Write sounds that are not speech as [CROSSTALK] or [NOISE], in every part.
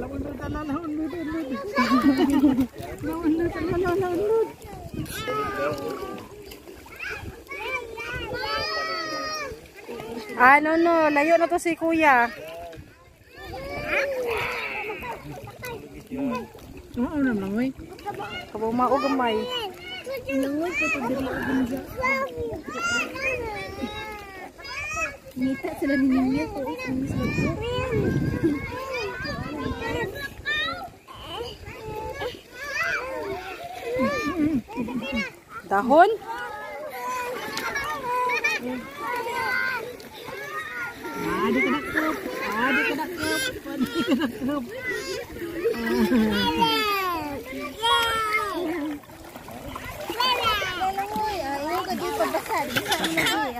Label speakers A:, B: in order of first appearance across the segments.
A: Ano no, layo na to si kuya.
B: Oo na lang, oy.
A: Kabang maugamay.
B: Langoy ko to diri og ginja. Ngita sila ni Ninyo ko.
A: Dahon?
B: Adi ka nakop. Adi ka nakop. Adi ka nakop.
A: Uy,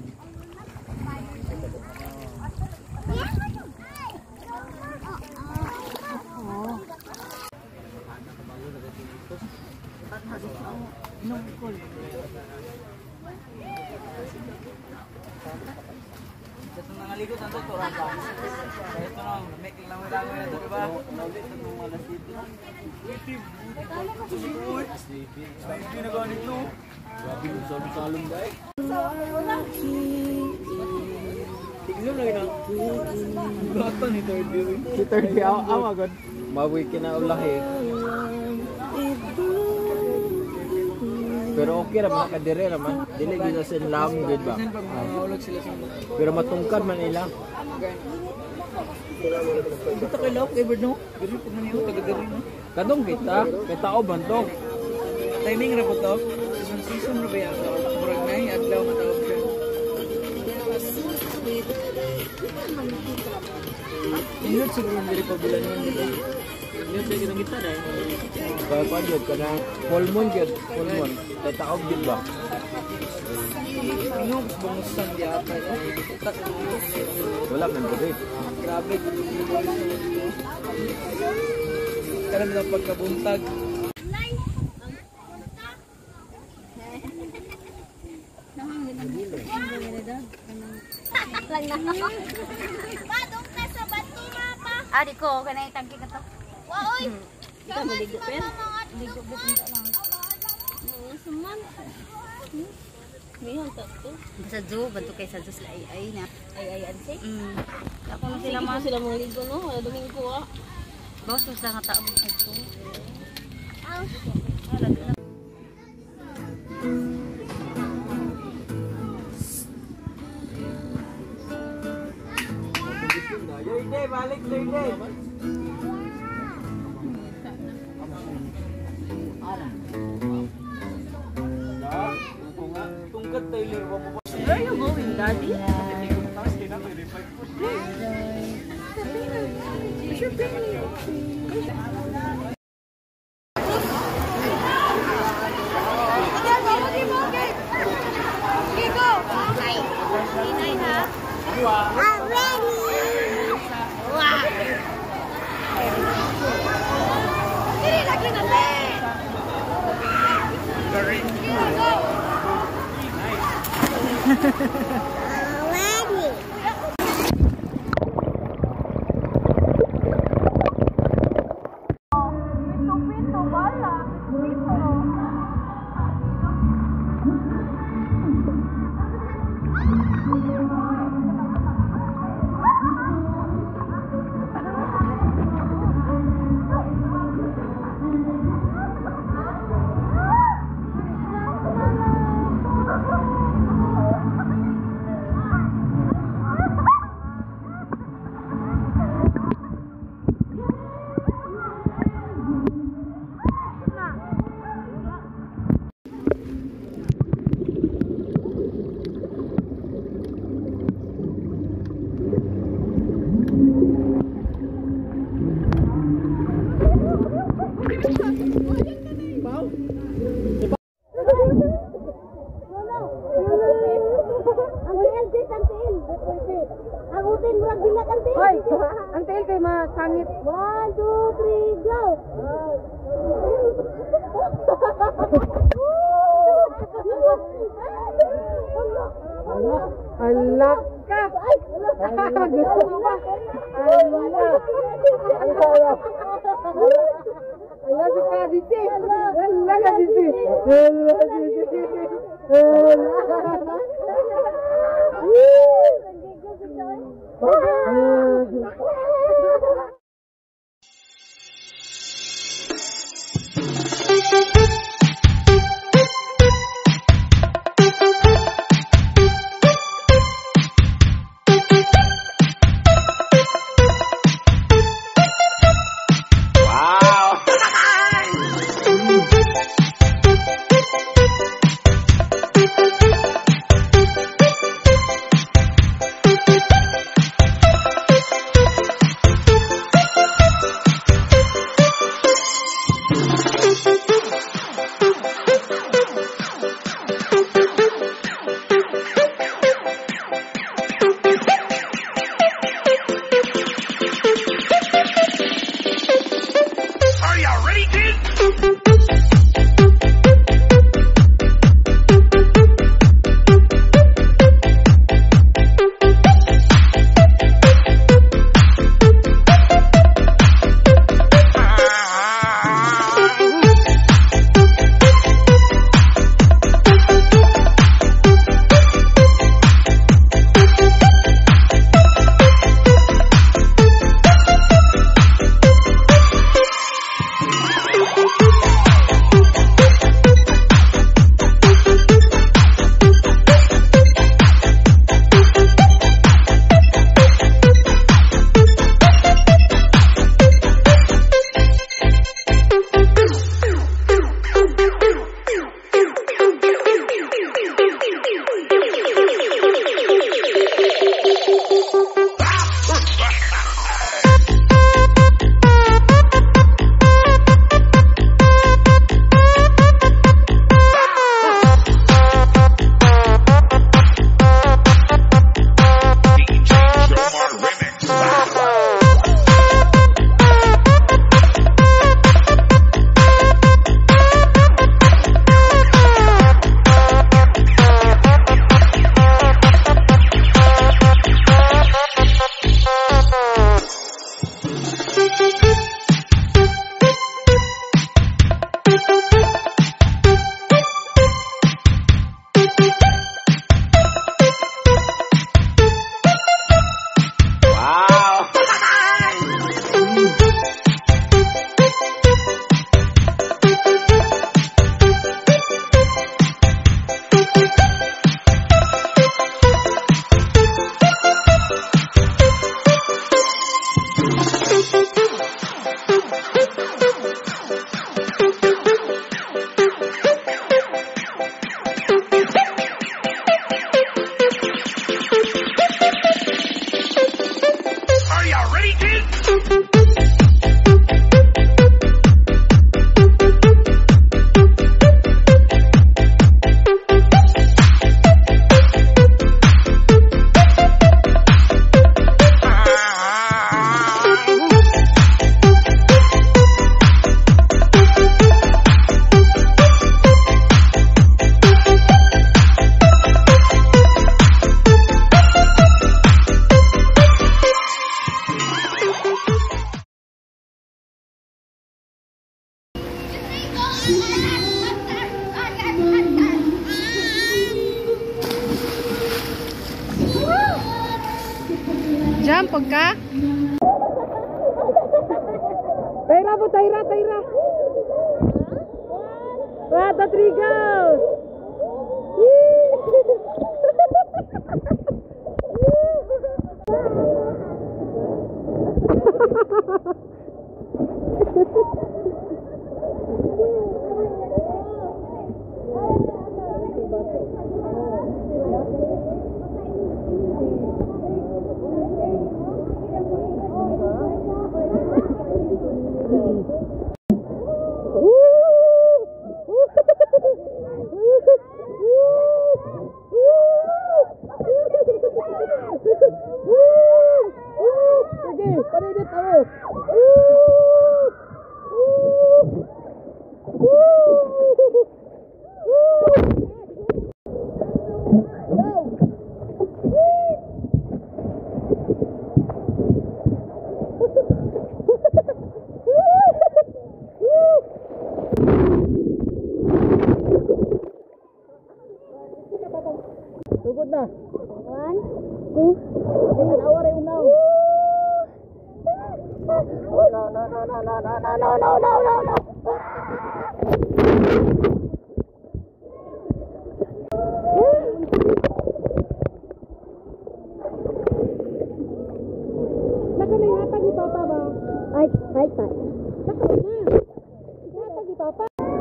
B: Yan, na yan. Yan, yan. Mm, Ayaw dia ay.
C: Si third day, awa, awa god. Mawi kinaulahi. Pero okay naman, kadire naman. Dili gyud sa sinlam gud ba. Pero matungkad man nila.
B: Ito kay Lok, ever no? Diri po man yung no.
C: Kadong kita, kay tao man to.
B: Timing ra po to. Season season ra ba yan? Murag na yung adlaw matawag siya. Ingat siguro diri pa bulan man dito. Ingat sa kitang kita dahil.
C: Kaya pa jud kana full moon jud, full moon. Tao gid ba.
B: Ingat bangusan di apa ito. Utak
C: Wala man diri.
B: Grabe, Karam na pagkabuntag.
D: Adi ko, kanay tangki ka to. Waoy!
B: Kita maligo pa yan.
D: Ligo ba pinta lang.
B: Suman. Mayroon to.
D: Sa zoo, banto kay sa zoo sila ay ay na.
B: Ay, ay, ansi.
D: Mm. Ako na
B: Sila
D: sila
B: mo
D: man.
B: sila mga ligo, no? Wala domingo, ah.
D: Boss, mas lang tao sa zoo.
E: Dito.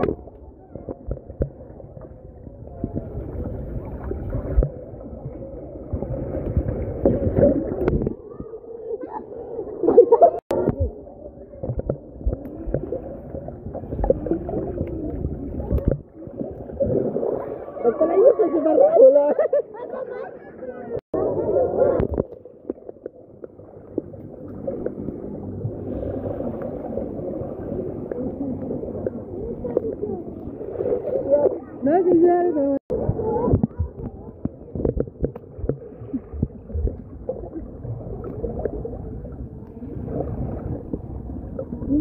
F: you.
A: Di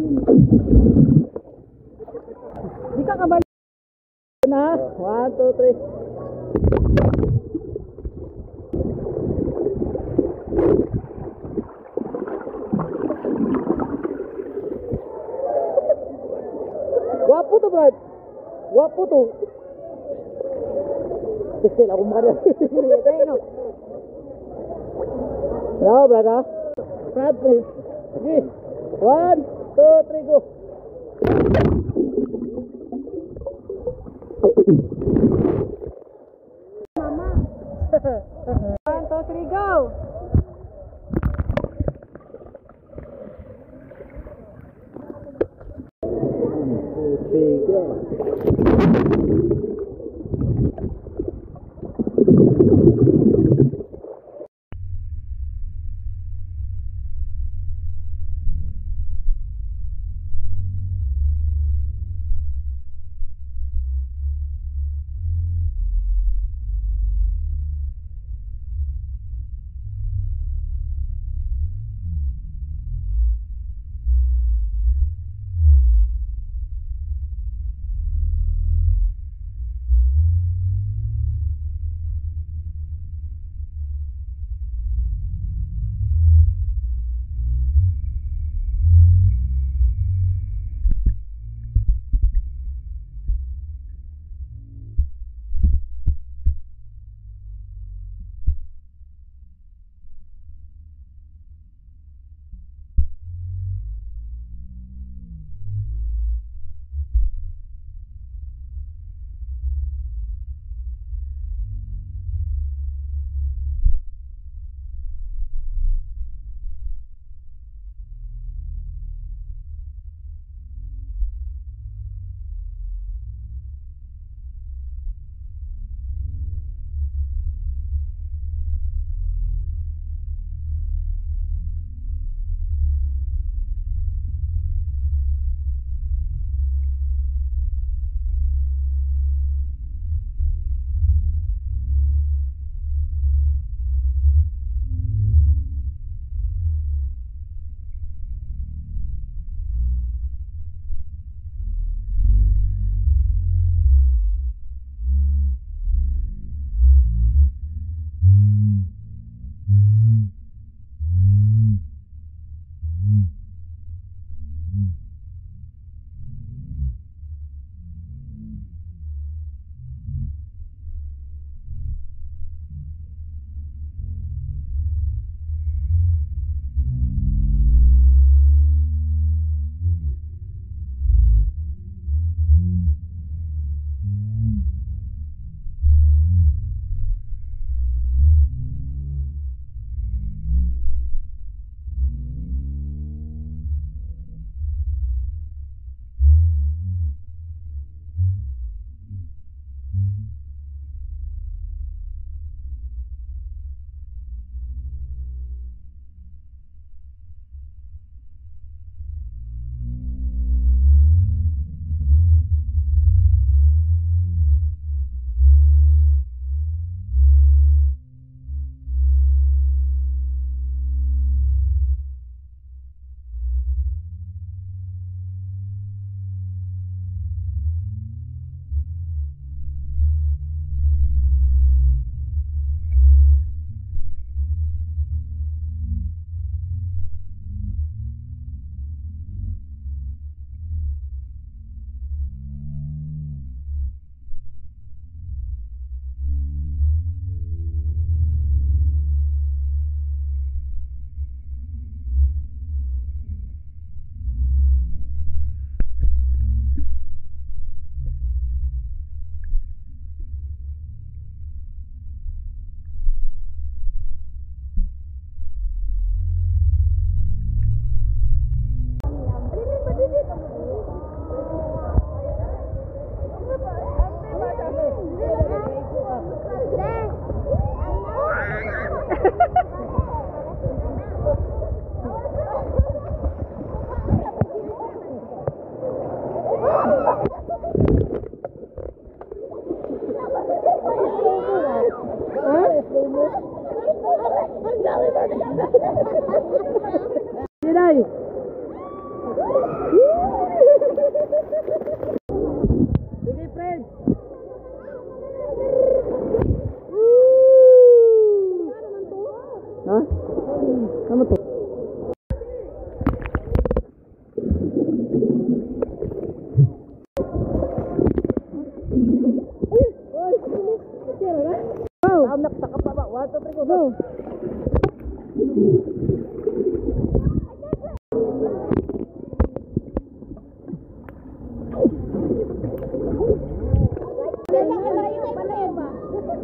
A: ka kabal.
C: Na, one, two, three. Wapo to, Brad. Wapo to. Testel, ako makada. Tayo, no? Bravo, Brad, ha? Brad, please. Sige. One, Rodrigo. Mamá. [LAUGHS]
A: Rodrigo. Rodrigo.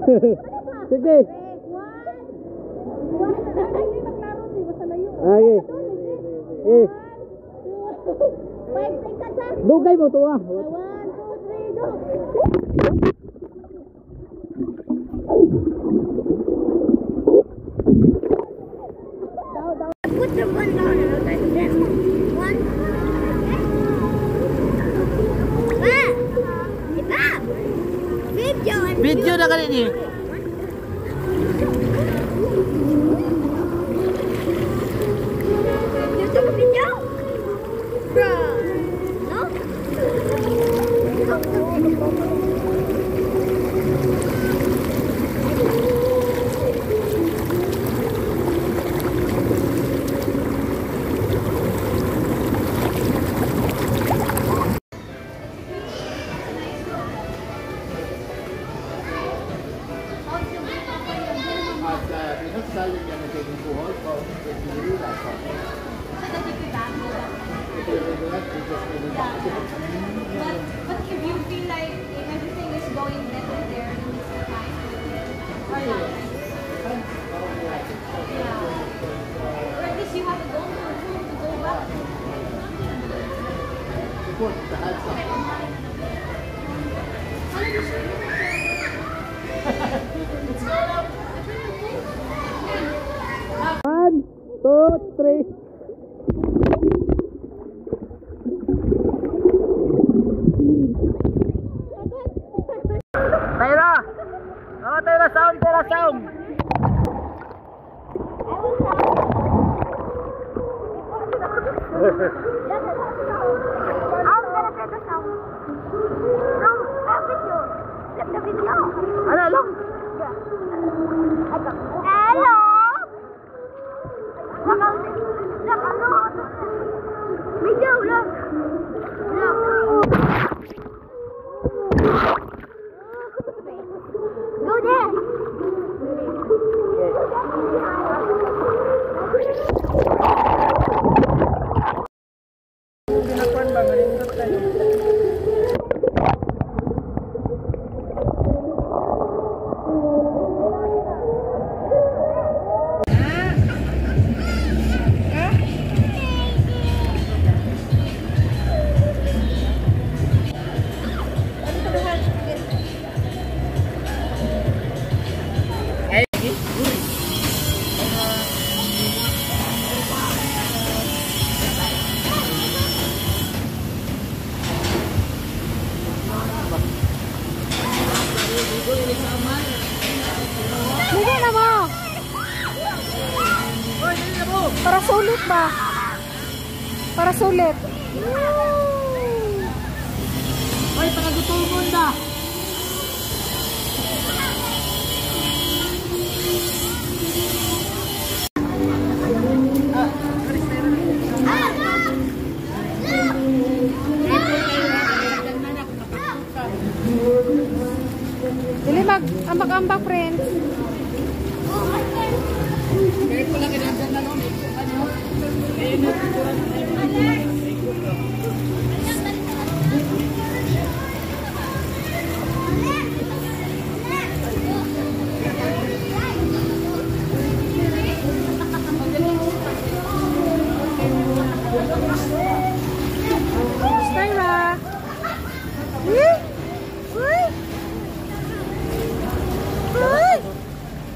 A: [LAUGHS]
C: Sige.
A: Okay. Okay. Ah, eh, eh. [LAUGHS] Dugay mo to ah.
G: ah. One,
A: two, three,
G: go.
A: Put the
D: one down and I'll get One. Video नगरिने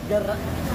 A: Gerak